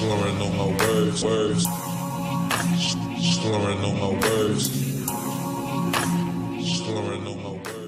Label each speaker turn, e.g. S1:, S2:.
S1: Slurring on my words, words. Slurring on my words hollering no more.